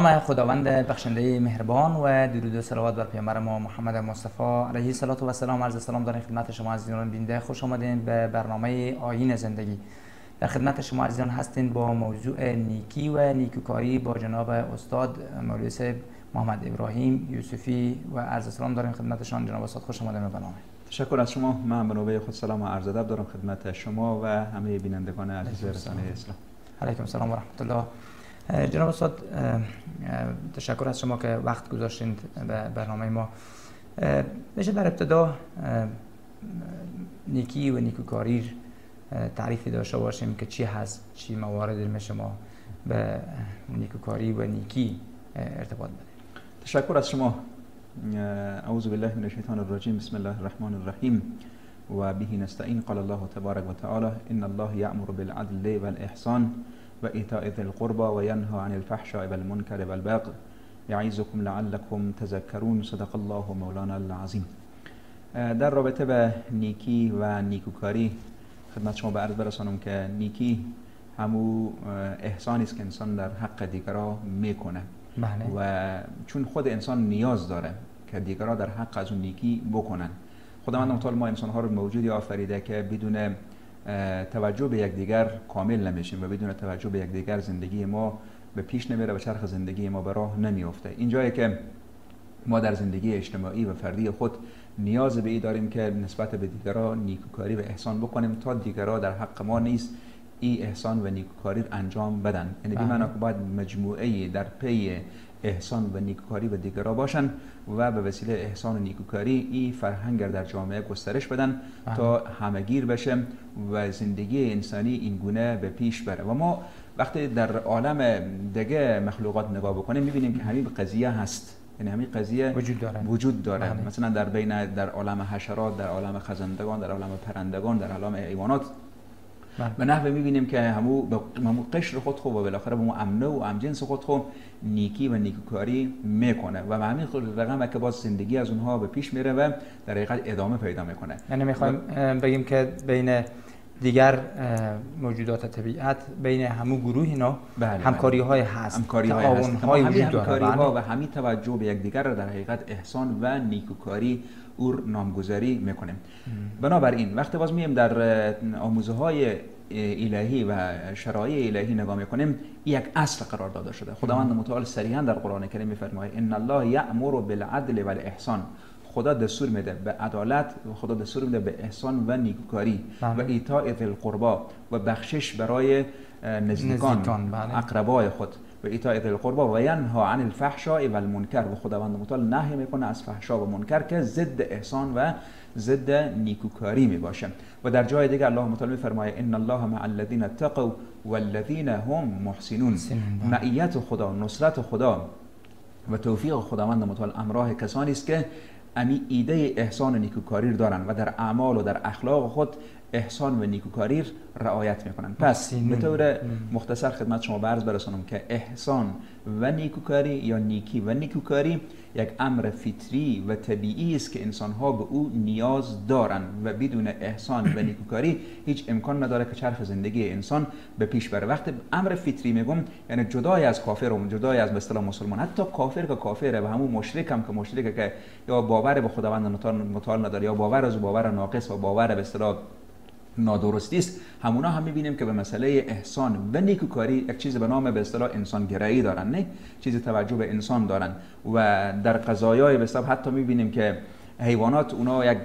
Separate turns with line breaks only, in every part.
نام خداوند بخشنده مهربان و درود و صلوات بر پیامبر ما محمد مصطفی علیه الصلاه و سلام عرض سلام داریم خدمت شما عزیزان بیننده. خوش آمدین به برنامه آیین زندگی. در خدمت شما عزیزان هستین با موضوع نیکی و نیکوکاری با جناب استاد مولوی صاحب محمد ابراهیم یوسفی و عرض سلام داریم خدمتشان. جناب استاد خوش آمدین به برنامه.
تشکر از شما. من به نوبه خود سلام و عرض ادب دارم خدمت شما و همه بینندگان عزیز رسانه اسلام.
علیکم السلام و رحمت الله. جناب استاد تشکر از شما که وقت گذاشتین به برنامه ما. میشه در ابتدا نیکی و نیکوکاری تعریفی داشته باشیم که چی هست چی موارد علم شما به نیکوکاری و نیکی ارتباط بده.
تشکر از شما. اعوذ بالله من الشیطان الرجیم. بسم الله الرحمن الرحیم. و به نستعین. قال الله تبارک و تعالی ان الله یأمر بالعدل والاحسان و ایتاء ذی القربى و ینهى عن الفحشاء والمنکر والبغی یعظکم لعلکم تذکرون صدق الله مولانا العظیم در رابطه به نیکی و نیکوکاری خدمت شما به عرض برسانم که نیکی همو احسانی است که انسان در حق دیگرا می‌کنه
بله.
و چون خود انسان نیاز داره که دیگرا در حق از اون نیکی بکنن. خداوند متعال ما انسان ها رو موجودی آفریده که بدون توجه به یکدیگر کامل نمیشیم و بدون توجه به یکدیگر زندگی ما به پیش نمیره و چرخ زندگی ما به راه نمیافته. اینجایی که ما در زندگی اجتماعی و فردی خود نیاز به ای داریم که نسبت به دیگران نیکوکاری و احسان بکنیم تا دیگران در حق ما نیست ای احسان و نیکوکاری انجام بدن. یعنی به معنی که باید مجموعه در پی احسان و نیکوکاری و دیگران باشن و به وسیله احسان و نیکوکاری ای فرهنگ در جامعه گسترش بدن تا همگیر بشه و زندگی انسانی این گونه به پیش بره. و ما وقتی در عالم دیگه مخلوقات نگاه بکنیم می‌بینیم که همین قضیه هست. یعنی همین قضیه
وجود داره
وجود داره. مثلا در بین در عالم حشرات در عالم خزندگان در عالم پرندگان در عالم حیوانات
بله.
به نحوه می‌بینیم که همو همو قشر خود خود و بالاخره به امنه و امجنس خود خود نیکی و نیکوکاری می‌کنه و همین رقم که باز زندگی از اونها به پیش میره و در حقیقت ادامه پیدا می‌کنه.
یعنی می‌خوایم بگیم که بین دیگر موجودات طبیعت بین همو گروه اینا
بله
همکاری های هست
همکاری های هست. همین
وجود
همکاری ها و همین توجه به یکدیگر را در حقیقت احسان و نیکوکاری او نامگذاری می‌کنیم. بنابراین وقتی باز میم در آموزه های الهی و شرایع الهی نگاه می‌کنیم یک اصل قرار داده شده. خداوند متعال صریحا در قرآن کریم میفرماید ان الله یأمر بالعدل والاحسان خدا دستور میده به عدالت و خدا دستور میده به احسان و نیکوکاری و ایتاء ذی القربا و بخشش برای نزدیکان,
نزدیکان بله.
اقربای خود. و ایتاء ذی القربا و ینها عن الفحشاء والمنکر و خداوند متعال نهی می‌کنه از فحشا و منکر که ضد احسان و ضد نیکوکاری می باشه و در جای دیگه الله متعال میفرماید ان الله مع الذين اتقوا والذين هم محسنون. معیت خدا نصرت خدا و توفیق خداوند متعال امراه کسانی است که امی ایده احسان و نیکوکاری دارن و در اعمال و در اخلاق خود احسان و نیکوکاری رعایت می‌کنن. پس به طور مختصر خدمت شما برز برسانم که احسان و نیکوکاری یا نیکی و نیکوکاری یک امر فطری و طبیعی است که انسان ها به او نیاز دارند و بدون احسان و نیکوکاری هیچ امکان نداره که چرخ زندگی انسان به پیش بره. وقتی امر فطری میگم یعنی جدای از کافر و جدای از به مسلمان. حتی کافر که کافره و همون مشرک هم که مشرکه که یا باور به خداوند متعال نداره یا باور از باور ناقص و باور به اصطلاح نادرستی است. همونا هم می‌بینیم که به مسئله احسان و نیکوکاری یک چیز به نام به اصطلاح انسان گرایی دارن نه؟ چیز توجه به انسان دارن. و در قضایای به حتی می‌بینیم که حیوانات اونا یک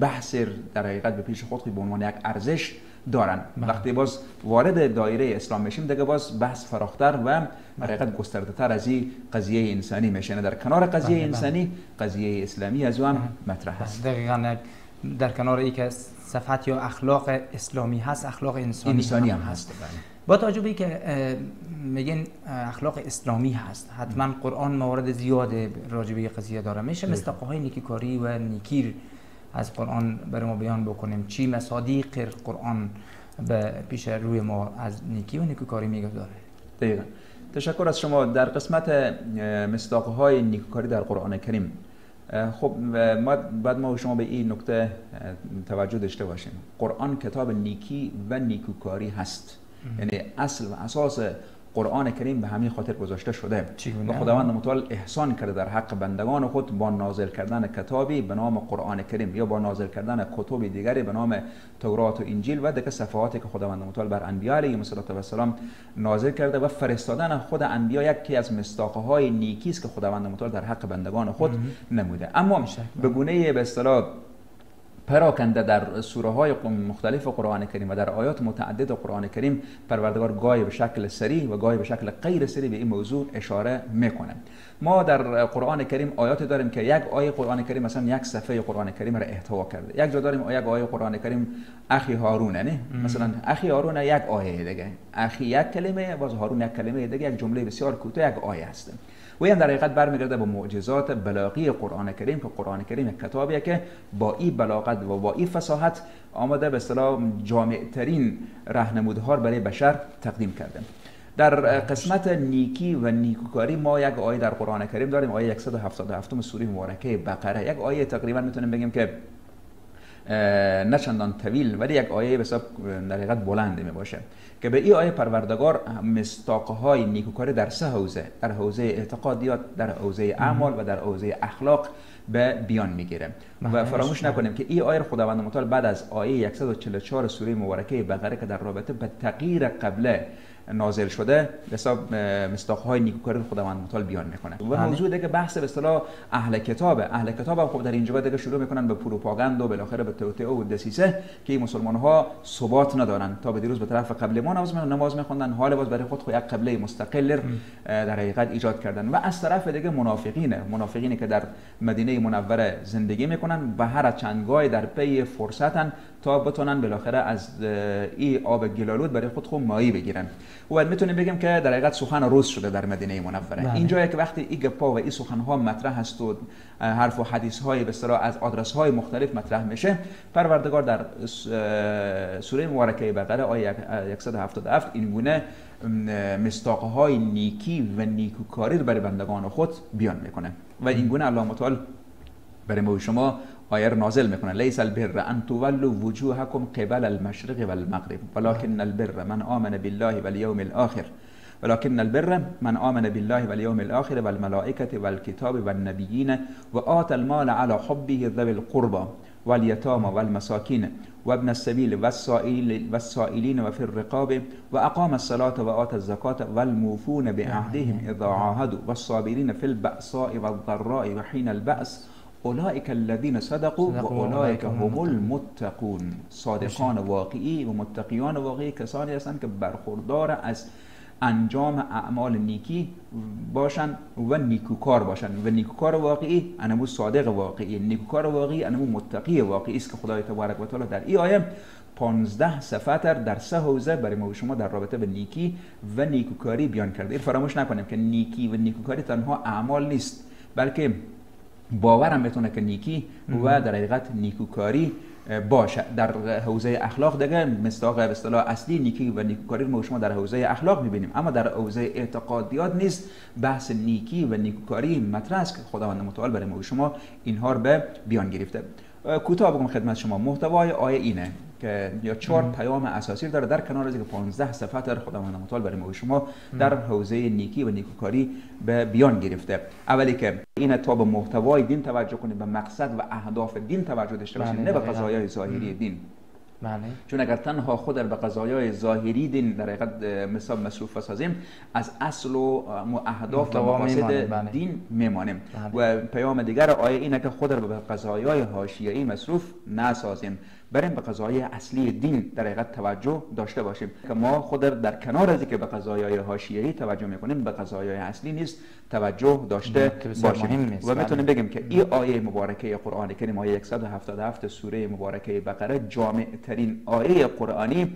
بحث در حقیقت به پیش خود به عنوان یک ارزش دارن. وقتی باز وارد دایره اسلام میشیم دیگه باز بحث فراختر و حقیقت گسترده تر از این قضیه انسانی میشه. در کنار قضیه انسانی قضیه اسلامی از هم مطرح است.
دقیقاً. در کنار ای که صفت یا اخلاق اسلامی هست اخلاق انسانی,
انسانی هم هست.
با توجه به که میگن اخلاق اسلامی هست حتما قرآن موارد زیاد راجع به قضیه داره. میشه مصداقهای نیکیکاری و نیکیر از قرآن برای ما بیان بکنیم. چی مصادیق قرآن به پیش روی ما از نیکی و نیکوکاری می‌گذاره؟
دقیقا. تشکر از شما. در قسمت مصداقهای نیکوکاری در قرآن کریم خب ما بعد ما و شما به این نکته توجه داشته باشیم قرآن کتاب نیکی و نیکوکاری هست. یعنی اصل و اساس قرآن کریم به همین خاطر گذاشته شده؟ و خداوند متعال احسان کرده در حق بندگان خود با نازل کردن کتابی به نام قرآن کریم یا با نازل کردن کتب دیگری به نام تورات و انجیل و دیگه صفحاتی که خداوند متعال بر انبیاء علیهم السلام نازل کرده و فرستادن خود انبیا یکی از مستاقه های نیکی است که خداوند متعال در حق بندگان خود نموده. اما به گونه به اصطلاح پراکنده در سوره های مختلف قرآن کریم و در آیات متعدد قرآن کریم پروردگار گاهی به شکل سریع و گاهی به شکل غیر سریع به این موضوع اشاره می‌کنه. ما در قرآن کریم آیات داریم که یک آیه قرآن کریم مثلا یک صفحه قرآن کریم را احتوا کرده. یک جا داریم یک آیه قرآن کریم اخی هارون نه؟ مثلا اخی هارون یک آیه دیگه. اخی یک کلمه باز هارون یک کلمه دیگه یک جمله بسیار کوتاه یک آیه هست و هم در حقیقت برمیگرده به معجزات بلاغی قرآن کریم که قرآن کریم کتابیه که با این بلاغت و با این فصاحت آمده به اصطلاح جامع ترین راهنمودها برای بشر تقدیم کرده. در قسمت نیکی و نیکوکاری ما یک آیه در قرآن کریم داریم آیه 177 سوره مبارکه بقره. یک آیه تقریبا می‌تونیم بگیم که نه چندان طویل ولی یک آیه به در حقیقت بلند می باشه که به این آیه پروردگار مستاقه های نیکوکاری در سه حوزه در حوزه اعتقادیات در حوزه اعمال و در حوزه اخلاق به بیان می‌گیره و فراموش نکنیم که این آیه خداوند متعال بعد از آیه 144 سوره مبارکه بقره که در رابطه به تغییر قبله نازل شده به حساب مستاق های نیکوکاری خداوند متعال بیان می‌کنه. و بله. موضوع دیگه بحث به اصطلاح اهل کتاب. اهل کتاب هم خب در اینجا دیگه شروع می‌کنن به پروپاگاند و بالاخره به توطئه و دسیسه که این مسلمان ها ثبات ندارن. تا به دیروز به طرف قبل ما نماز نماز میخوندن حال باز برای خود خود یک قبله مستقل در حقیقت ایجاد کردن. و از طرف دیگه منافقینه. منافقینی که در مدینه منوره زندگی می‌کنن و هر چندگاه در پی فرصتن تا بتونن بالاخره از این آب گلالود برای خود خود مایی بگیرن. و می‌تونیم بگیم که در حقیقت سخن روز شده در مدینه منوره. بله. اینجا که وقتی این گپا و این سخن ها مطرح هست و حرف و حدیث های به از آدرس های مختلف مطرح میشه. پروردگار در سوره مبارکه بقره آیه 177 این گونه مستاقه های نیکی و نیکوکاری رو برای بندگان خود بیان می‌کنه. و این گونه الله متعال برای ما شما آیه نازل میکنه لیس البر أن تولوا وجوهکم قبل المشرق والمغرب ولكن البر من آمن بالله واليوم الآخر. ولكن البر من آمن بالله واليوم الآخر والملائكة والكتاب والنبيين وآتى المال على حبه ذوي القربى واليتامى والمساكين وابن السبيل والسائلين وفي الرقاب وأقام الصلاة وآتى الزكاة والموفون بعهدهم إذا عاهدوا والصابرين في البأساء والضراء وحين البأس. اولئک الذین صدقوا و اولئک هم المتقون. صادقان واقعی و متقیان واقعی کسانی هستند که برخوردار از انجام اعمال نیکی باشن و نیکوکار باشن و نیکوکار واقعی انمو صادق واقعی نیکوکار واقعی انمو متقی واقعی است که خدای تبارک و تعالی در این آیه 15 صفحه در سه حوزه برای ما شما در رابطه به نیکی و نیکوکاری بیان کرده. این فراموش نکنیم که نیکی و نیکوکاری تنها اعمال نیست بلکه باورم بتونه که نیکی و در حقیقت نیکوکاری باشه. در حوزه اخلاق دیگه مستاق به اصطلاح اصلی نیکی و نیکوکاری ما شما در حوزه اخلاق می‌بینیم. اما در حوزه اعتقادیات نیست. بحث نیکی و نیکوکاری مطرح است که خداوند متعال برای ما شما اینها رو به بیان گرفته. کوتاه بگم خدمت شما. محتوای آیه اینه. که یا چهار پیام اساسی داره در کنار از که 15 صفحه در خداوند متعال برای ما شما در حوزه نیکی و نیکوکاری به بیان گرفته. اولی که این تا به محتوای دین توجه کنید به مقصد و اهداف دین توجه داشته باشید بله، نه به قضایای ظاهری دین. بله. چون اگر تنها خود به قضایای ظاهری دین در حقیقت مثال مصروف بسازیم از اصل و اهداف و مقاصد بله. دین میمانیم. بله. و پیام دیگر آیه اینه که خود به قضایای حاشیه‌ای مصروف نسازیم. بریم به قضایای اصلی دین در حقیقت توجه داشته باشیم. که ما خود در کنار از که به قضایای حاشیه‌ای توجه می‌کنیم به قضایای اصلی نیست توجه داشته باشیم. و می‌تونیم بگیم که این آیه مبارکه قرآن کریم آیه 177 سوره مبارکه بقره جامع ترین آیه قرآنی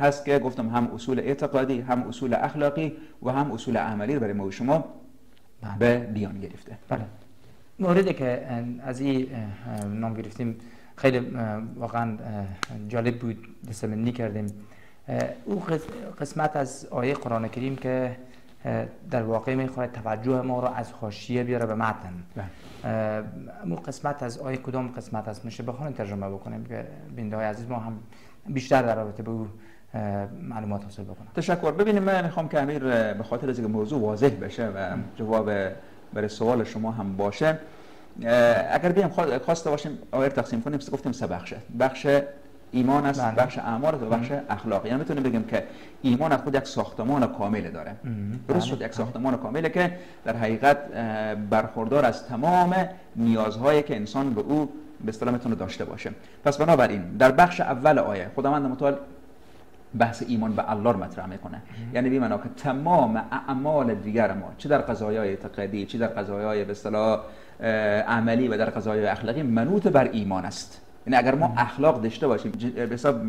هست که گفتم هم اصول اعتقادی هم اصول اخلاقی و هم اصول عملی برای ما و شما بله. به بیان گرفته.
بله. موردی که از این نام گرفتیم خیلی واقعا جالب بود دستمندی کردیم. او قسمت از آیه قرآن کریم که در واقع می‌خواهد توجه ما را از حاشیه بیاره به متن. بله. اون قسمت از آیه کدام قسمت است؟ میشه بخواهیم ترجمه بکنیم که بینده های عزیز ما هم بیشتر در رابطه به او معلومات حاصل بکنم
تشکر. ببینیم من می‌خوام که امیر به خاطر از موضوع واضح بشه و جواب برای سوال شما هم باشه اگر بیام خواسته باشیم آیر تقسیم کنیم گفتیم سه بخشه. بخش ایمان است بله. بخش اعمال و بخش اخلاق یعنی می‌تونیم بگیم که ایمان از خود یک ساختمان کامل داره. درست شد یک بله. ساختمان کامله که در حقیقت برخوردار از تمام نیازهایی که انسان به او به اصطلاح می‌تونه داشته باشه. پس بنابراین در بخش اول آیه خداوند متعال بحث ایمان به الله مطرح می‌کنه. یعنی بیمنا که تمام اعمال دیگر ما چه در قضایای اعتقادی چه در قضایای به اصطلاح عملی و در قضایای اخلاقی منوط بر ایمان است. یعنی اگر ما اخلاق داشته باشیم به حساب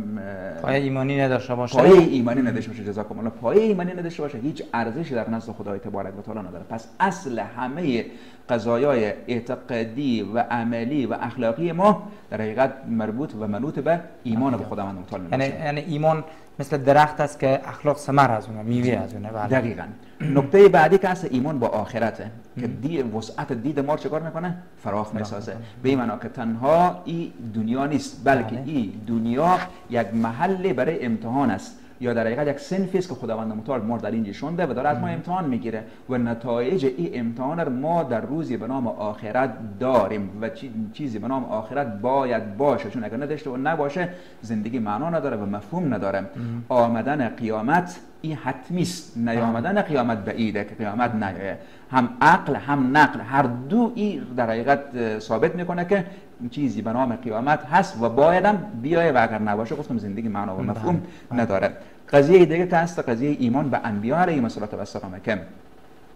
پایه ایمانی نداشته باشه.
پایه ایمانی نداشته باشه جزاکم الله. پایه ایمانی نداشته باشه. هیچ ارزشی در نزد خدای تبارک و تعالی نداره. پس اصل همه قضایای اعتقادی و عملی و اخلاقی ما در حقیقت مربوط و منوط به ایمان به خداوند متعال
یعنی یعنی ایمان مثل درخت است که اخلاق ثمر از اونه میوه از اونه
بله. دقیقاً. نکته بعدی که اصل ایمان با آخرته. که دی وسعت دید ما چکار می‌کنه؟ فراخ می‌سازه. به این که تنها این دنیا نیست بلکه بله. این دنیا یک محل برای امتحان است. یا در حقیقت یک سنفی است که خداوند متعال ما در اینجا شونده و داره از ما امتحان می‌گیره و نتایج این امتحان رو ما در روزی به نام آخرت داریم و چیزی به نام آخرت باید باشه. چون اگر نداشته و نباشه زندگی معنا نداره و مفهوم نداره. آمدن قیامت این حتمی است. نیامدن قیامت بعیده که قیامت نیایه هم عقل هم نقل. هر دو این در حقیقت ثابت می‌کنه که چیزی به نام قیامت هست و بایدم بیایه و اگر نباشه گفتم زندگی معنا و بله. مفهوم بله. نداره قضیه دیگه که هست قضیه ایمان به انبیا علیهم السلام که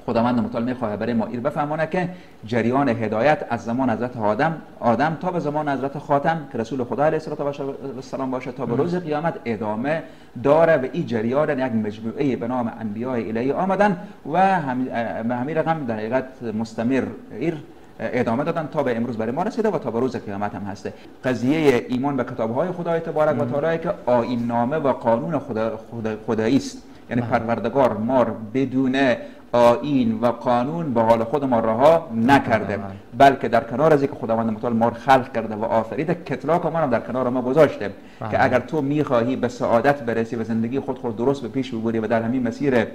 خداوند متعال می‌خواه برای ما ایر بفهمانه که جریان هدایت از زمان حضرت آدم آدم تا به زمان حضرت خاتم که رسول خدا علیه السلام باشه تا به روز قیامت ادامه داره و این جریان یک مجموعه به نام انبیاء الهی آمدن و به همین رقم در حقیقت مستمر ایر ادامه دادن تا به امروز برای ما رسیده و تا به روز قیامت هم هسته قضیه ایمان به کتاب های خدای تبارک و تعالی که آیین نامه و قانون خدا خدایی است یعنی بله. پروردگار ما بدون آین و قانون به حال خود ما رها نکرده بله. بلکه در کنار از اینکه خداوند متعال ما خلق کرده و آفریده کتلاک ما هم در کنار ما گذاشته بله. که اگر تو می‌خواهی به سعادت برسی و زندگی خود خود درست به پیش ببری و در همین مسیر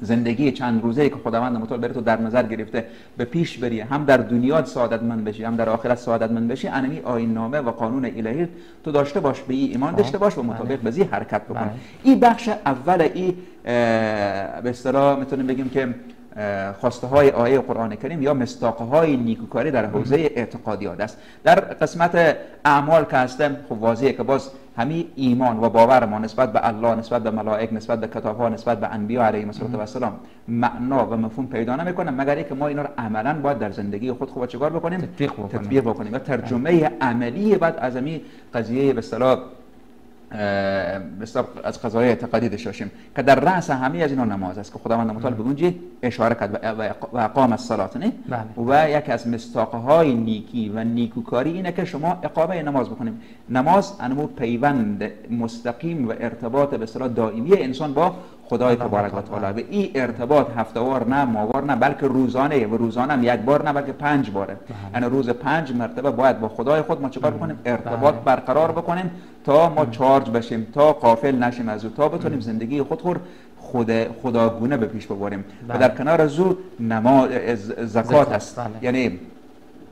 زندگی چند روزه که خداوند متعال بره تو در نظر گرفته به پیش بری هم در دنیا سعادتمند بشی هم در آخرت سعادتمند بشی انمی آیین نامه و قانون الهی تو داشته باش به این ایمان داشته باش و مطابق بله. به حرکت بکن بله. این بخش اول این به اصطلاح می‌تونیم بگیم که خواسته های آیه قرآن کریم یا مستاقه های نیکوکاری در حوزه اعتقادیات است در قسمت اعمال که هستم خب واضحه که باز همین ایمان و باور ما نسبت به الله نسبت به ملائک نسبت به کتاب ها نسبت به انبیا علیهم السلام معنا و مفهوم پیدا نمی‌کنه مگر اینکه ما اینا رو عملا باید در زندگی خود خوب چیکار بکنیم؟
تطبیق بکنیم.
تطبیق بکنیم. و ترجمه عملی بعد از همین قضیه به اصطلاح از قضای اعتقادی داشته باشیم که در رأس همه از اینا نماز است که خداوند متعال به اونجا اشاره کرد و اقام الصلاه نه؟ بله. و یکی از مستاقه های نیکی و نیکوکاری اینه که شما اقامه نماز بکنیم نماز انمو پیوند مستقیم و ارتباط به اصطلاح دائمی انسان با خدای تبارک و تعالی. و این ارتباط هفتهوار نه ماوار نه بلکه روزانه و روزانه هم یک بار نه بلکه پنج باره. بله. یعنی روز پنج مرتبه باید با خدای خود ما چیکار بکنیم ارتباط بله. برقرار بکنیم تا ما چارج بشیم تا قافل نشیم از او تا بتونیم زندگی خود خور خود خداگونه به پیش ببریم. و بله. در کنار از او نماز زکات است. یعنی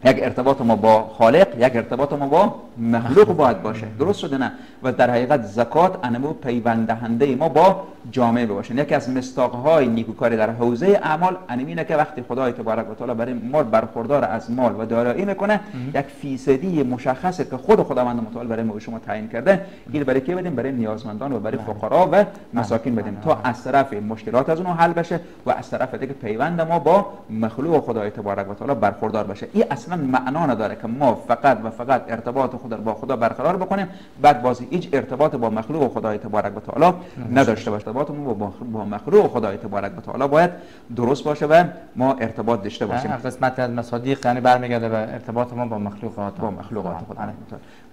یک ارتباط ما با خالق یک ارتباط ما با مخلوق باید باشه. درست شده نه؟ و در حقیقت زکات انمو پیوند دهنده ما با جامعه باشه. یکی از مستاقهای نیکوکاری در حوزه اعمال انمینه که وقتی خدای تبارک و تعالی برای ما برخوردار از مال و دارایی می‌کنه یک فیصدی مشخصه که خود خداوند متعال برای ما شما تعیین کرده. این برای کی بدیم؟ برای نیازمندان و برای بله. فقرا و بله. مساکین بدیم تا از طرف مشکلات از اونها حل بشه و از طرف دیگه پیوند ما با مخلوق خدای تبارک و تعالی برخوردار بشه. این اصلا معنا نداره که ما فقط و فقط ارتباط خود با خدا برقرار بکنیم بعد بازی هیچ ارتباط با مخلوق خدای تبارک و تعالی نداشته باشه. ارتباطمون با با مخلوق خدای تبارک و تعالی باید درست باشه و ما ارتباط داشته باشیم.
قسمت از مصادیق یعنی برمیگرده به ارتباط ما با مخلوقات
با مخلوقات خدا بله.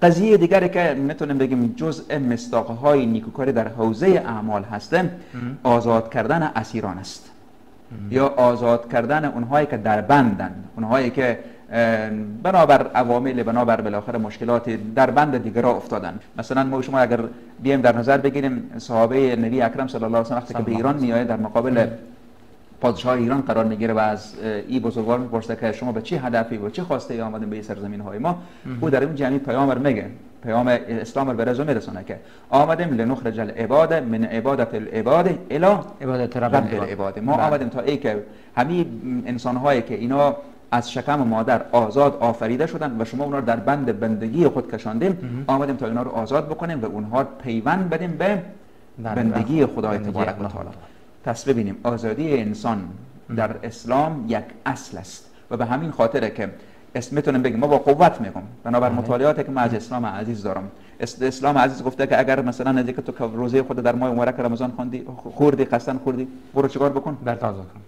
قضیه دیگری که می‌تونیم بگیم جزء مستاقه های نیکوکاری در حوزه اعمال هسته آزاد کردن اسیران است. یا آزاد کردن اونهایی که در بندن اونهایی که بنابر عوامل بنابر بالاخره مشکلات در بند دیگر افتادن. مثلا ما شما اگر بیایم در نظر بگیریم صحابه نبی اکرم صلی الله علیه و وقتی که به ایران میآید در مقابل پادشاه ایران قرار می‌گیره و از این بزرگوار می‌پرسه که شما به چه هدفی و چه خواسته ای آمدین به این سرزمین های ما او در این جمعی پیامبر میگه پیام اسلام رو به رزو میرسونه که آمدیم لنخرج العباد من عبادت العباد الى
عبادت رب. العباد.
ما
بله.
آمدیم تا ای که همین انسان هایی که اینا از شکم مادر آزاد آفریده شدن و شما اونا رو در بند بندگی خود کشاندیم آمدیم تا اینا رو آزاد بکنیم و اونها پیوند بدیم به بندگی. خدای تبارک و. تعالی. پس ببینیم آزادی انسان در اسلام یک اصل است و به همین خاطره که اسم می‌تونیم بگیم ما با قوت میگم. بنابر
بله.
مطالعاتی که من از اسلام عزیز دارم. اس- اسلام عزیز گفته که اگر مثلا نزدیک تو روزه خود در ماه مبارک رمضان خواندی خوردی قسم خوردی برو چیکار بکن؟
برد آزاد کنم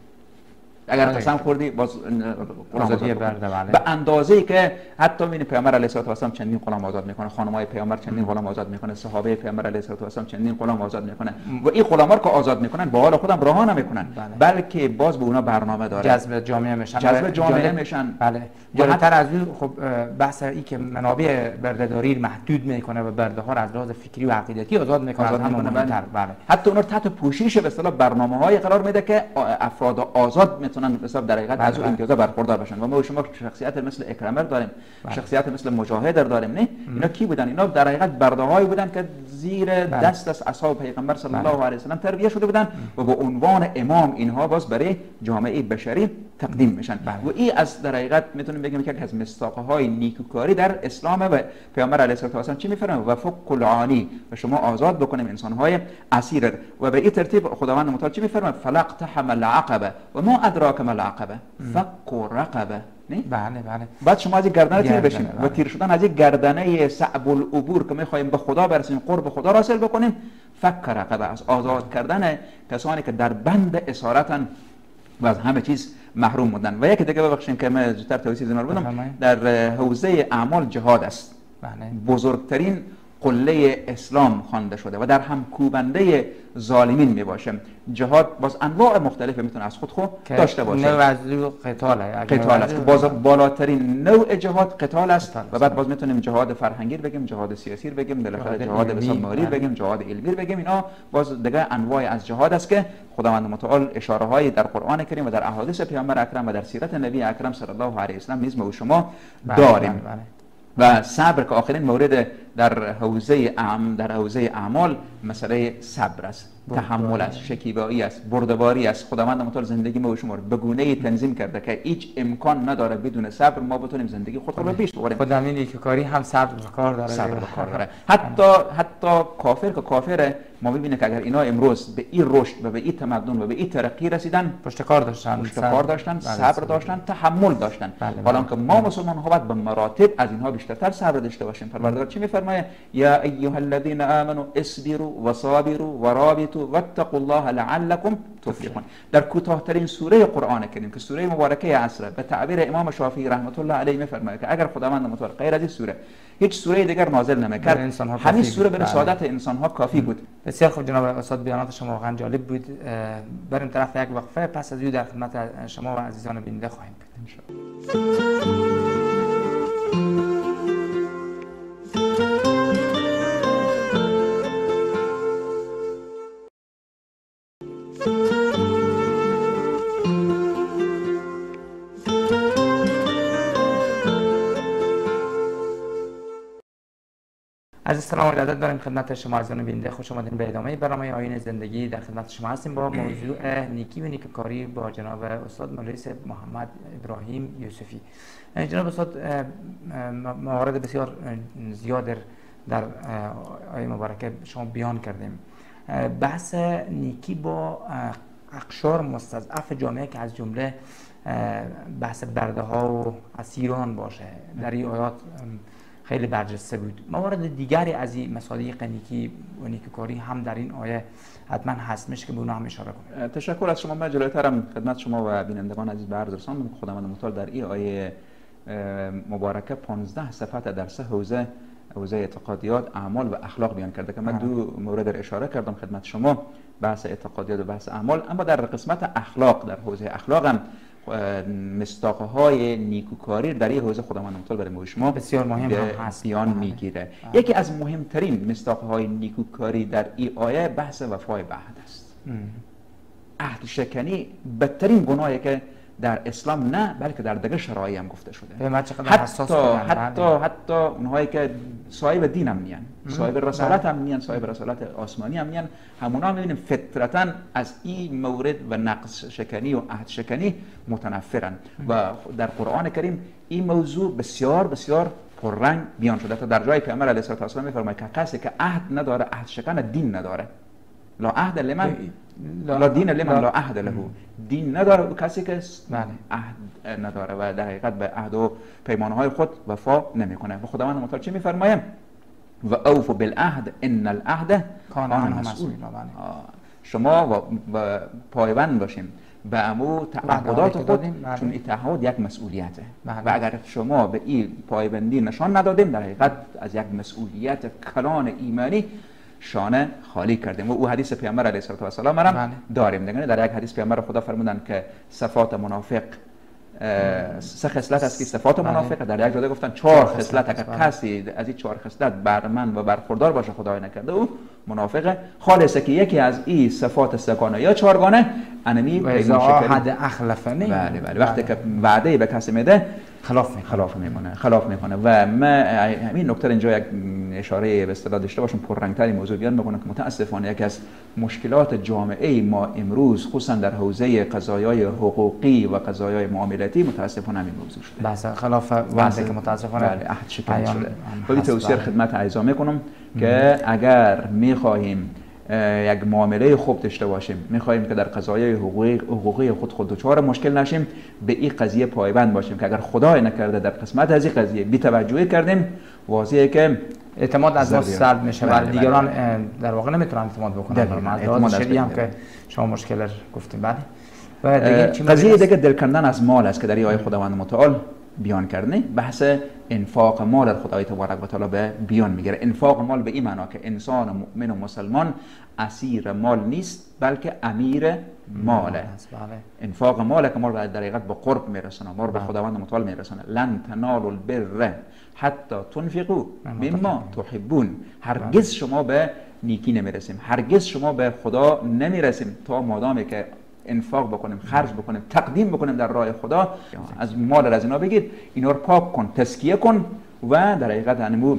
اگر
بله.
قسم خوردی باز بکن.
برده بله
به اندازه ای که حتی ببینید پیامبر علیه الصلاه و السلام چندین غلام آزاد می‌کنه خانمای پیامبر چندین غلام آزاد می‌کنه صحابه پیامبر علیه الصلاه و السلام چندین غلام آزاد می‌کنه. و این غلاما رو که آزاد می‌کنن با حال خودم رها نمی‌کنن.
بله.
بلکه باز به اونا برنامه داره.
جذب جامعه میشن.
جذب جامعه میشن.
بله.
و
جالبتر از اون خب بحث ای که منابع بردهداری محدود می‌کنه و برده ها رو از لحاظ فکری و عقیدتی آزاد می‌کنه
آزاد می‌کنه، بله.
بله
حتی اونا تحت پوشش به اصطلاح برنامه های قرار میده که افراد آزاد می‌تونن به در حقیقت
بله،
از اون
بله.
امتیازا برخوردار بشن و ما شما شخصیت مثل اکرمر داریم
بله.
شخصیت مثل مجاهد داریم نه اینا کی بودن اینا در حقیقت برده بودن که زیر
بله.
دست از اصحاب پیغمبر صلی
بله.
الله علیه و سلم تربیه شده بودن و به عنوان امام اینها باز برای جامعه بشری تقدیم میشن.
بله.
و این از در حقیقت می‌تونیم بگیم که از مصداقه های نیکوکاری در اسلام و پیامبر علیه الصلاه و السلام چی میفرمه و فک العانی. و شما آزاد بکنیم انسان های اسیر و به این ترتیب خداوند متعال چی میفرمه فلق تحم العقبه و ما ادراک ما العقبه فک رقبه نه
بله بله.
بعد شما از گردنه تیر
گردنه،
بشیم و
بله.
تیر شدن از گردنه صعب العبور که می‌خوایم به خدا برسیم قرب خدا را حاصل بکنیم فک رقبه از آزاد کردن کسانی که در بند اسارتن و از همه چیز محروم بودن و یکی دیگه ببخشید که من زودتر توضیح زنار بودم. در حوزه اعمال جهاد است.
بله.
بزرگترین قله اسلام خوانده شده و در هم کوبنده ظالمین می باشه. جهاد باز انواع مختلف می‌تونه از خود خود داشته باشه.
نوع از قتال
قتال است. که باز بالاترین نوع جهاد قتال است و. بعد باز می‌تونیم جهاد فرهنگی بگیم جهاد سیاسی بگیم بالاخره
جهاد
رو
بله.
بگیم جهاد علمی بگیم. اینا باز دیگه انواع از جهاد است که خداوند متعال اشاره های در قرآن کریم و در احادیث پیامبر اکرم و در سیرت نبی اکرم صلی الله علیه و سلم نیز ما و شما
بله،
داریم.
بله.
و صبر که آخرین مورد در حوزه اعم در حوزه اعمال مسئله صبر است. تحمل است شکیبایی است بردباری است. خداوند متعال زندگی ما و شما رو به گونه ای تنظیم کرده که هیچ امکان نداره بدون صبر ما بتونیم زندگی خود رو پیش ببریم
خود همین نیکوکاری هم صبر به کار داره.
صبر به کار داره. حتی حتی کافر که کافره ما ببینه که اگر اینا امروز به این رشد و به این تمدن و به این ترقی رسیدن
پشت کار داشتن
پشت کار داشتن
بله،
صبر داشتن تحمل داشتن.
بله، بله.
حالا که ما مسلمان ها باید به مراتب از اینها بیشترتر صبر داشته باشیم. پروردگار چی میفرمایه؟ یا ایها الذین آمنوا اصبروا و صابروا و رابطوا واتقوا الله لعلكم تفلحون. در کوتاهترین سوره قرآن کریم که سوره مبارکه عصر به تعبیر امام شافعی رحمت الله علیه میفرمایه که اگر خداوند متعال غیر از این سوره هیچ سوره دیگر نازل نمی‌کرد
انسان ها
همین سوره. برای
بله.
سعادت انسان ها کافی بود.
بسیار خوب جناب استاد بیانات شما واقعا جالب بود. بریم طرف یک وقفه. پس از او در خدمت شما و عزیزان بیننده خواهیم بود. سلام و داریم خدمت شما عزیزان بیننده. خوش آمدین به ادامه برنامه آیین زندگی در خدمت شما هستیم با موضوع نیکی و نیکوکاری با جناب استاد مولوی محمد ابراهیم یوسفی. جناب استاد موارد بسیار زیاد در آیه مبارکه شما بیان کردیم. بحث نیکی با اقشار مستضعف جامعه که از جمله بحث برده ها و اسیران باشه. در این آیات خیلی برجسته بود. موارد دیگری از این مصادیق نیکی و نیکوکاری هم در این آیه حتما هست میشه که به اونها هم اشاره کنیم.
تشکر از شما. من جلوترم خدمت شما و بینندگان عزیز به عرض رساندم خداوند متعال در این آیه مبارکه 15 صفت در سه حوزه حوزه اعتقادیات اعمال و اخلاق بیان کرده که من دو مورد رو اشاره کردم. خدمت شما بحث اعتقادیات و بحث اعمال. اما در قسمت اخلاق در حوزه اخلاق هم مستاقه های نیکوکاری در این حوزه خداوند متعال برای ما شما
بسیار مهم هم هست
بیان
بله.
می‌گیره
بله.
یکی از مهمترین مستاقه های نیکوکاری در این آیه بحث وفای به عهد است. عهد شکنی بدترین گناهی که در اسلام نه بلکه در دیگر شرایع هم گفته شده.
به من چقدر
حتی
حساس.
حتی
بله.
حتی اونهایی که صاحب دین هم میان صاحب رسالت هم میان صاحب رسالت آسمانی هم میان. همونا می‌بینیم فطرتا از این مورد و نقص شکنی و عهد شکنی متنفرن. و در قرآن کریم این موضوع بسیار بسیار پررنگ بیان شده. تا در جای پیامبر علیه الصلاه و السلام میفرماید که کسی که عهد نداره عهد شکن دین نداره. لا عهد لمن؟ لا دین لمن لا عهد له. دین نداره. کسی که
بله.
عهد نداره و در حقیقت به عهد و پیمانهای خود وفا نمی‌کنه. و خداوند متعال چه میفرمایم؟ و اوفو بالعهد ان العهد
کان
مسئول.
بله.
شما و, پایبند باشیم. به امو تعهدات
که
خود
بله.
چون این تعهد یک مسئولیته.
بله.
و اگر شما به این پایبندی نشان ندادیم در حقیقت از یک مسئولیت کلان ایمانی شانه خالی کردیم. و او حدیث پیامبر علیه الصلاه و السلام هم
بله.
داریم. دیگه در یک حدیث پیامبر خدا فرمودن که صفات منافق سه خصلت است که صفات
بله.
منافق. در یک جا گفتن چهار
خصلت
اگر
بله.
کسی از این چهار خصلت بر من و برخوردار باشه خدای نکرده او منافقه. خالصه که یکی از این صفات سگانه یا چهارگانه انمی
و اذا عهد اخلفنی.
بله. بله. وقتی که وعده به کسی میده
خلاف می‌کنه
خلاف می‌کنه خلاف می‌کنه. و ما همین نکته اینجا یک اشاره به اصطلاح داشته باشم پررنگتری موضوع بیان بکنم که متاسفانه یکی از مشکلات جامعه ما امروز خصوصا در حوزه قضایای حقوقی و قضایای معاملاتی متاسفانه همین موضوع شده.
بحث خلاف
بحث-
که متاسفانه
بله عهد شده. ولی توصیه. خدمت اعضا می‌کنم که اگر می‌خواهیم یک معامله خوب داشته باشیم می‌خواهیم که در قضایای حقوقی, حقوقی خود خود دچار مشکل نشیم به این قضیه پایبند باشیم که اگر خدای نکرده در قسمت از این قضیه بی توجهی کردیم واضحه که
اعتماد از ما. سلب میشه
بله،
و
بله.
دیگران اه، در واقع نمی‌تونن اعتماد بکنن. بر ما.
اعتماد از
هم که. شما مشکل گفتیم بله و دیگه
قضیه دیگه دل کندن از مال است که در آیه خداوند متعال بیان کرده بحث انفاق مال در خدای تبارک و تعالی به بیان می‌گیره. انفاق مال به این معنا که انسان مؤمن و مسلمان اسیر مال نیست بلکه امیر ماله.
بله.
انفاق مال که ما رو در حقیقت به قرب میرسونه ما رو به
بله.
خداوند متعال میرسونه لن تنالوا البر حتی تنفقوا
مما
مما تحبون. هرگز شما به نیکی نمی‌رسیم. هرگز شما به خدا نمی‌رسیم. تا مادامی که انفاق بکنیم خرج بکنیم تقدیم بکنیم در راه خدا از مال از اینا بگید اینا رو پاک کن تسکیه کن و در حقیقت انمو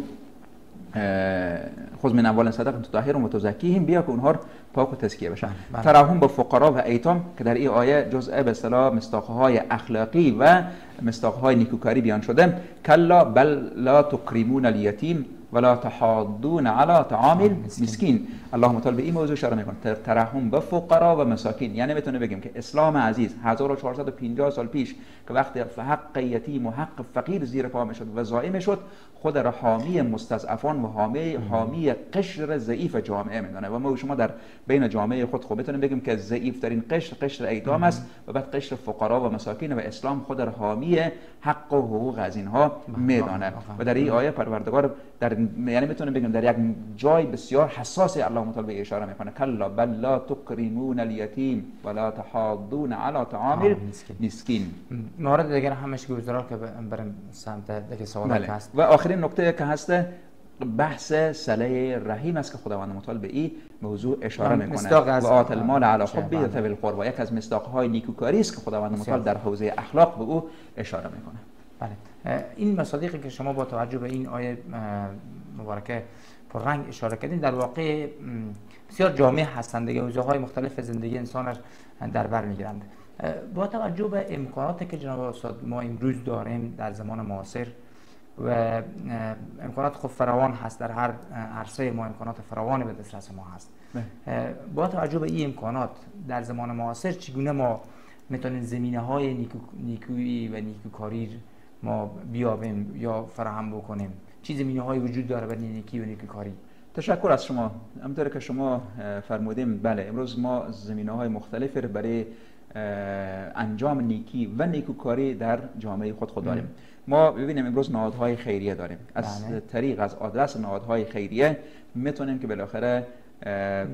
خود من اموال صدقه تطهرهم و تزکیهم بیا که اونها پاک و تزکیه بشن
بله.
ترحم به فقرا و ایتام که در این آیه جزء به اصطلاح مستاقهای اخلاقی و مستاقهای نیکوکاری بیان شده. کلا بل لا تکریمون الیتیم ولا تحاضون علی طعام
مسکین.
الله متعال به این موضوع اشاره می‌کنه تر- ترحم به فقرا و مساکین. یعنی می‌تونه بگیم که اسلام عزیز 1450 سال پیش که وقتی حق یتیم و حق فقیر زیر پا می‌شد و ضایع می‌شد خود را حامی مستضعفان و حامی حامی قشر ضعیف جامعه می‌دونه و ما شما در بین جامعه خود خب می‌تونیم بگیم که ضعیف ترین قشر قشر ایتام است و بعد قشر فقرا و مساکین و اسلام خود را حامی حق و حقوق از اینها میدانه. و در این آیه پروردگار در یعنی می‌تونیم بگیم در یک جای بسیار حساس الله متعال به اشاره می‌کنه کلا بل لا تکریمون الیتیم ولا تحاضون علی طعام
مسکین. مورد دیگر همش گذرا که ب- بریم سمت دیگه سوالات
بله.
هست
و آخرین نکته که هست بحث صله رحیم است که خداوند متعال به این موضوع اشاره می‌کنه
مصداق
و آت المال علی؟ حبی
بله.
ذوی القربا یک از مصداقهای نیکوکاری است که خداوند متعال در حوزه اخلاق به او اشاره می‌کنه
بله این مصادیقی که شما با توجه به این آیه مبارکه پررنگ اشاره کردین. در واقع بسیار جامع هستند دیگه. حوزه های مختلف زندگی انسان را در بر می‌گیرند. با توجه به امکاناتی که جناب استاد ما امروز داریم در زمان معاصر و امکانات خود فراوان هست در هر عرصه ما امکانات فراوانی به دسترس ما هست.
بله.
با توجه به این امکانات در زمان معاصر چگونه ما می‌تونیم زمینه های نیکو، نیکویی و نیکوکاری ما بیابیم یا فراهم بکنیم؟ چه زمینه های وجود داره برای نیکی و نیکوکاری
تشکر از شما. همطور که شما فرمودیم بله امروز ما زمینه های مختلفی رو برای انجام نیکی و نیکوکاری در جامعه خود خود داریم. ما ببینیم امروز نهادهای خیریه داریم. از
بله.
طریق از آدرس نهادهای خیریه می‌تونیم که بالاخره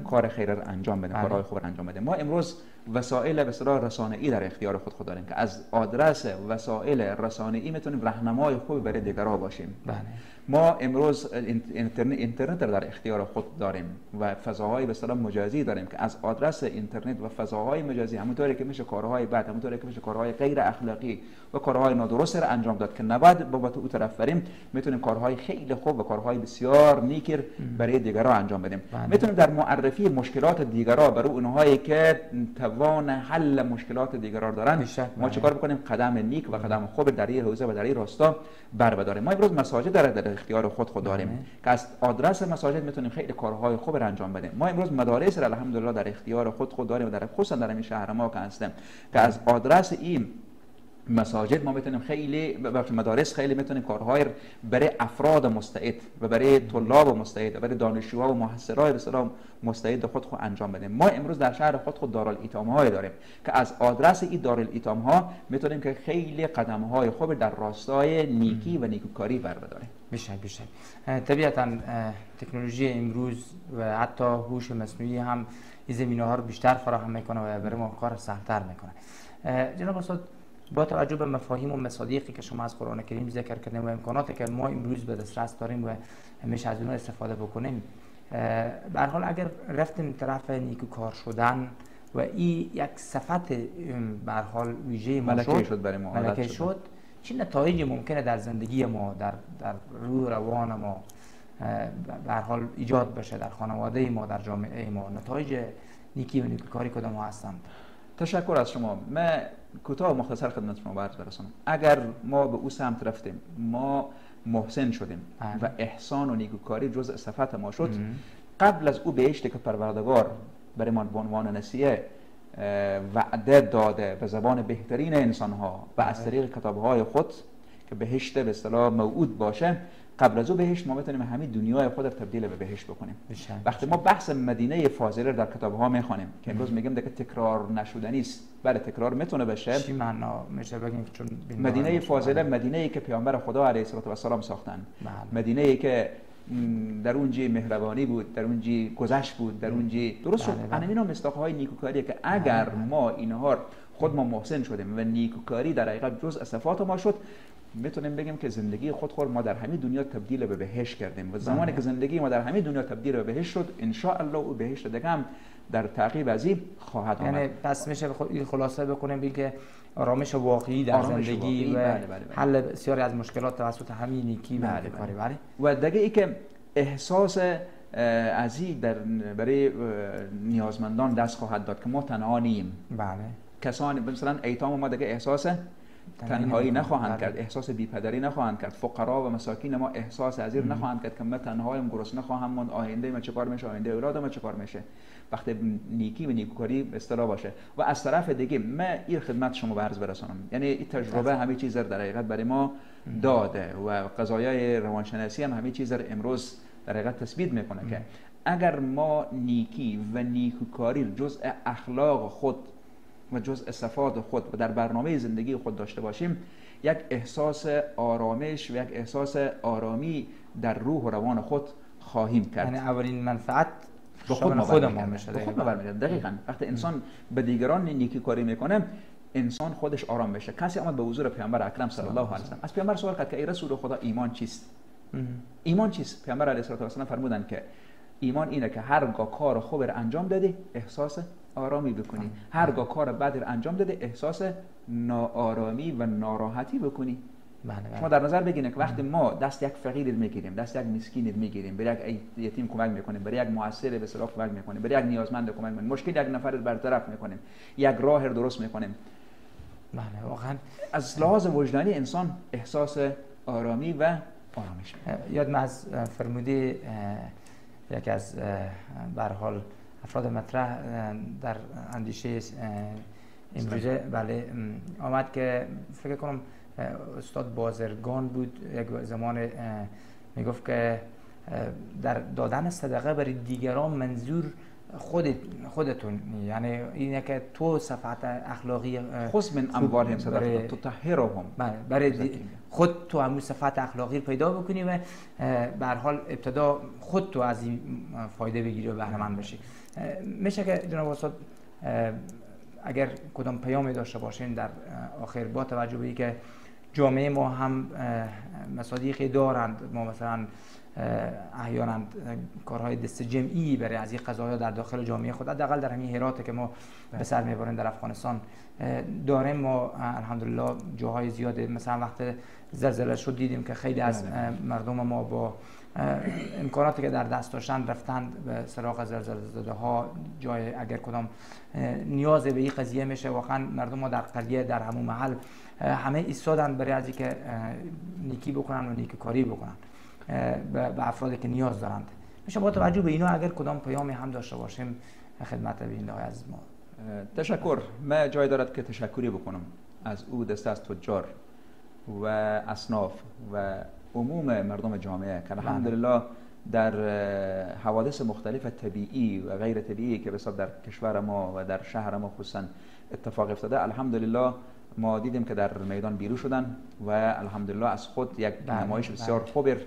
کار خیر رو انجام بدیم
بله.
کارهای خوب رو انجام بدیم. ما امروز وسایل به اصطلاح رسانه‌ای در اختیار خود خود داریم که از آدرس وسایل رسانه‌ای می‌تونیم راهنمای خوبی برای دیگرها باشیم.
بله.
ما امروز اینترنت اینترنت رو در اختیار خود داریم و فضاهای به مجازی داریم که از آدرس اینترنت و فضاهای مجازی همونطوری که میشه کارهای بد همونطوری که میشه کارهای غیر اخلاقی و کارهای نادرست رو انجام داد که نباید بابت او طرف بریم می‌تونیم کارهای خیلی خوب و کارهای بسیار نیکر برای دیگرها انجام بدیم.
بله.
می‌تونیم در معرفی مشکلات دیگرها برای اونهایی که توان حل مشکلات دیگرها دارن. ما
بله.
چیکار بکنیم؟ قدم نیک و قدم خوب در این حوزه و در این راستا بر بداریم ما امروز مساجد در, در اختیار خود خود داریم.
بله.
که از آدرس مساجد می‌تونیم خیلی کارهای خوب رو انجام بدیم. ما امروز مدارس را الحمدلله در اختیار خود خود داریم و در خصوصا در این شهر ما که هستیم. که از آدرس این مساجد ما می‌تونیم خیلی بخش مدارس خیلی می‌تونیم کارهای برای افراد مستعد و برای طلاب مستعد و برای دانشجوها و محصلای به مستعد خود خود انجام بدیم. ما امروز در شهر خود خود دارالایتام های داریم که از آدرس این دارالایتام ها می‌تونیم که خیلی قدم های خوب در راستای نیکی و نیکوکاری بر بداریم
بیشتر. اه، طبیعتا تکنولوژی امروز و حتی هوش مصنوعی هم این زمینه ها رو بیشتر فراهم می‌کنه و برای ما کار سختتر می‌کنه. اه، جناب استاد با توجه به مفاهیم و مصادیقی که شما از قرآن کریم ذکر کردیم و امکاناتی که ما امروز به دسترس داریم و همیشه از اونها استفاده بکنیم به هر حال اگر رفتیم طرف نیکوکار شدن و این یک صفت به هر حال ویژه ما
ملکه شد برای ما
ملکه
شد.
شد چه نتایجی ممکنه در زندگی ما در در روح روان ما به هر حال ایجاد بشه در خانواده ما در جامعه ما؟ نتایج نیکی و نیکوکاری کدام هستند؟
تشکر از شما. من کوتاه و مختصر خدمت شما عرض برسانم اگر ما به او سمت رفتیم ما محسن شدیم
بله.
و احسان و نیکوکاری جزء صفت ما شد
مم.
قبل از او بهشتی که پروردگار برای ما به عنوان نسیه وعده داده به زبان بهترین انسان ها و از
بله.
طریق کتاب های خود که بهشت به اصطلاح موعود باشه قبل از او بهشت ما می‌تونیم همین دنیای خود رو تبدیل به بهشت بکنیم.
بیشتر
وقتی ما بحث مدینه فاضله در کتاب ها می‌خوانیم که امروز میگیم دیگه تکرار نشدنی است بله تکرار می‌تونه بشه.
چی معنا میشه بگیم که چون
مدینه فاضله مدینه ای که پیامبر خدا علیه الصلاه و السلام ساختن.
بله.
مدینه ای که در اونجی مهربانی بود در اونجی گذشت بود در اونجی درست شد.
بله، بله.
اینا مصداق های نیکوکاریه که اگر
بله.
ما اینها خود ما محسن شدیم و نیکوکاری در حقیقت جز صفات ما شد می‌تونیم بگیم که زندگی خود خود ما در همین دنیا تبدیل به بهشت کردیم و زمانی
بله.
که زندگی ما در همین دنیا تبدیل به بهشت شد ان الله او بهشت دیگه هم در تعقیب از این خواهد آمد
یعنی پس میشه خلاصه بکنیم بگیم که آرامش واقعی در
آرامش
زندگی
واقعی،
و
بله، بله، بله.
حل بسیاری از مشکلات توسط همین نیکی و
بله، بله.
بله
و دیگه ای که احساس از این در برای نیازمندان دست خواهد داد که ما تنها نیم
بله
کسانی مثلا ایتام ما دیگه احساس تنهایی. نخواهند
بله.
کرد احساس بیپدری نخواهند کرد. فقرا و مساکین ما احساس ازیر نخواهند کرد که من تنهایم گرسنه خواهم ماند آینده من چه کار میشه؟ آینده اولاد من چه کار میشه؟ وقتی نیکی و نیکوکاری اصطلاح باشه. و از طرف دیگه من این خدمت شما عرض برسانم. یعنی این تجربه همه چیز در حقیقت برای ما داده و قضایای روانشناسی هم همه چیز رو امروز در حقیقت تثبیت می‌کنه که اگر ما نیکی و نیکوکاری جزء اخلاق خود و جزء صفات خود و در برنامه زندگی خود داشته باشیم یک احساس آرامش و یک احساس آرامی در روح و روان خود خواهیم کرد.
یعنی اولین منفعت
به خود
شامل
ما
خود ما
برمیگرده.
میشه
خود
دقیقاً.
وقتی انسان به دیگران نیکی کاری می‌کنه انسان خودش آرام بشه کسی آمد به حضور پیامبر اکرم صلی الله علیه و سلم. از پیامبر سوال کرد که ای رسول خدا ایمان چیست. ایمان چیست؟ پیامبر علیه الصلاه و السلام فرمودند که ایمان اینه که هرگاه کار خوب رو انجام دادی احساس آرامی بکنی. هرگاه کار بد رو انجام دادی احساس ناآرامی و ناراحتی بکنی.
بله
شما
بله
در نظر بگیرید که وقتی ما دست یک فقیر می‌گیریم دست یک مسکین می‌گیریم برای یک یتیم کمک می‌کنیم برای یک معسر به اصطلاح کمک می‌کنیم برای یک نیازمند کمک می‌کنیم مشکل یک نفر برطرف می‌کنیم یک راه درست می‌کنیم.
بله واقعا.
از لحاظ وجدانی انسان احساس آرامی و آرامش
یاد من از اه، یک از به حال افراد مطرح در اندیشه امروزه بله آمد که فکر کنم استاد بازرگان بود یک زمان می‌گفت که در دادن صدقه برای دیگران منظور خودت خودتون یعنی اینه که تو صفحت اخلاقی
خذ من اموالهم
برای-
صدقه تطهرهم
بله برای دی-
زکیه.
خود تو همون صفت اخلاقی رو پیدا بکنی و هر حال ابتدا خود تو از این فایده بگیری و بهره مند بشی میشه که جناب استاد اگر کدام پیامی داشته باشین در آخر با توجه به که جامعه ما هم مصادیقی دارند ما مثلا احیانا کارهای دست جمعی برای از این قضایا در داخل جامعه خود حداقل در همین هرات که ما به. سر می‌بریم در افغانستان داریم ما الحمدلله جاهای زیاد مثلا وقت زلزله شد دیدیم که خیلی از بله. مردم ما با امکاناتی که در دست داشتن رفتند به سراغ زلزله زده ها جای اگر کدام نیاز به این قضیه میشه واقعا مردم ما در قریه در همون محل همه ایستادن برای از که نیکی بکنن و نیکی کاری بکنن به افرادی که نیاز دارند. میشه با توجه به اینا اگر کدام پیامی هم داشته باشیم خدمت های از ما.
تشکر. من جای دارد که تشکری بکنم از او دست از تجار. و اصناف و عموم مردم جامعه که بله. الحمدلله در حوادث مختلف طبیعی و غیر طبیعی که بسیار در کشور ما و در شهر ما خصوصا اتفاق افتاده الحمدلله ما دیدیم که در میدان بیرو شدن و الحمدلله از خود یک بله، نمایش بسیار بله. خوب یک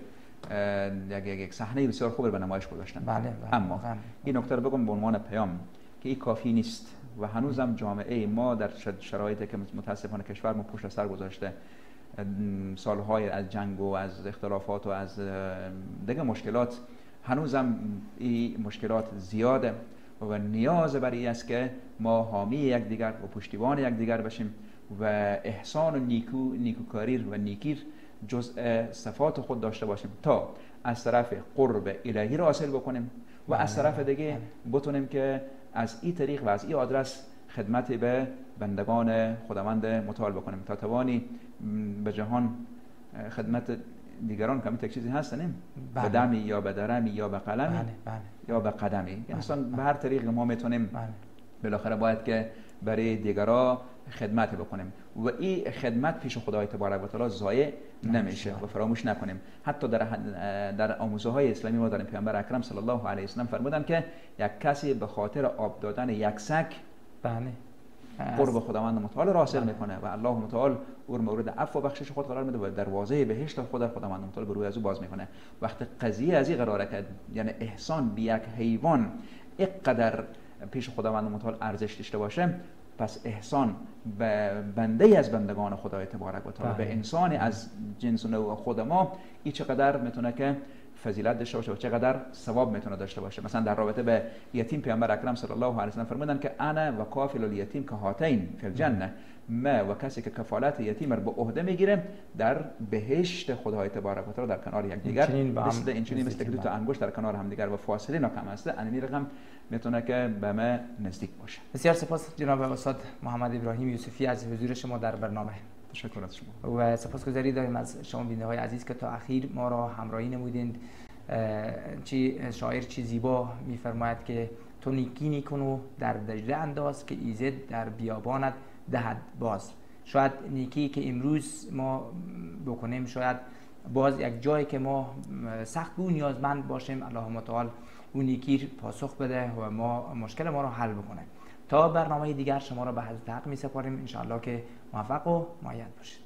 یک صحنه بسیار خوب به نمایش گذاشتن
بله,
اما. این نکته رو بگم به عنوان پیام که این کافی نیست و هنوزم جامعه ما در شرایطی که متاسفانه کشور ما پشت سر گذاشته سالهای از جنگ و از اختلافات و از دیگه مشکلات هنوزم این مشکلات زیاده و نیاز بر این است که ما حامی یکدیگر و پشتیبان یکدیگر بشیم و احسان و نیکو نیکوکاری و نیکیر جزء صفات خود داشته باشیم تا از طرف قرب الهی را حاصل بکنیم و از طرف دیگه بتونیم که از این طریق و از این آدرس خدمت به بندگان خداوند متعال بکنیم تا توانی به جهان خدمت دیگران کمی تک چیزی هستنیم بله. به دمی یا به درمی یا به قلمی بله. بله. یا به قدمی یعنی بله. به هر طریق ما می‌تونیم بله. بالاخره باید که برای دیگران خدمت بکنیم و این خدمت پیش خدای تبارک و تعالی ضایع نمیشه و فراموش نکنیم حتی در در آموزه های اسلامی ما داریم پیامبر اکرم صلی الله علیه و سلم فرمودن که یک کسی به خاطر آب دادن یک سگ
بله.
قرب خداوند متعال را حاصل می‌کنه و الله متعال او مورد عفو و بخشش خود قرار میده و دروازه بهشت خود خداوند متعال به روی از او باز می‌کنه. وقتی قضیه از این قراره که یعنی احسان به یک حیوان اینقدر پیش خداوند متعال ارزش داشته باشه پس احسان به بنده از بندگان خدای تبارک و تعالی به بله. انسانی از جنس و نوع خود ما این چقدر می‌تونه که فضیلت داشته باشه و چقدر ثواب می‌تونه داشته باشه. مثلا در رابطه به یتیم پیامبر اکرم صلی الله علیه و سلم فرمودن که انا و کافل الیتیم که هاتین فی الجنه. ما و کسی که کفالت یتیم رو به عهده می‌گیره در بهشت خدای تبارک و تعالی در کنار یکدیگر مثل این مثل دو تا انگشت در کنار هم دیگر و فاصله ناکم است. این رقم می‌تونه که به ما نزدیک باشه.
بسیار سپاس جناب استاد محمد ابراهیم یوسفی از حضور شما در برنامه.
تشکر از شما.
و سپاسگزاری داریم از شما بیننده های عزیز که تا اخیر ما را همراهی نمودید چی شاعر چی زیبا میفرماید که تو نیکی نیکنو در دجله انداز که ایزد در بیابانت دهد باز. شاید نیکی که امروز ما بکنیم شاید باز یک جایی که ما سخت بود نیازمند باشیم الله متعال اون نیکی پاسخ بده و ما مشکل ما رو حل بکنه. تا برنامه دیگر شما را به حضرت حق می سپاریم انشاءالله که موفق و معید باشید.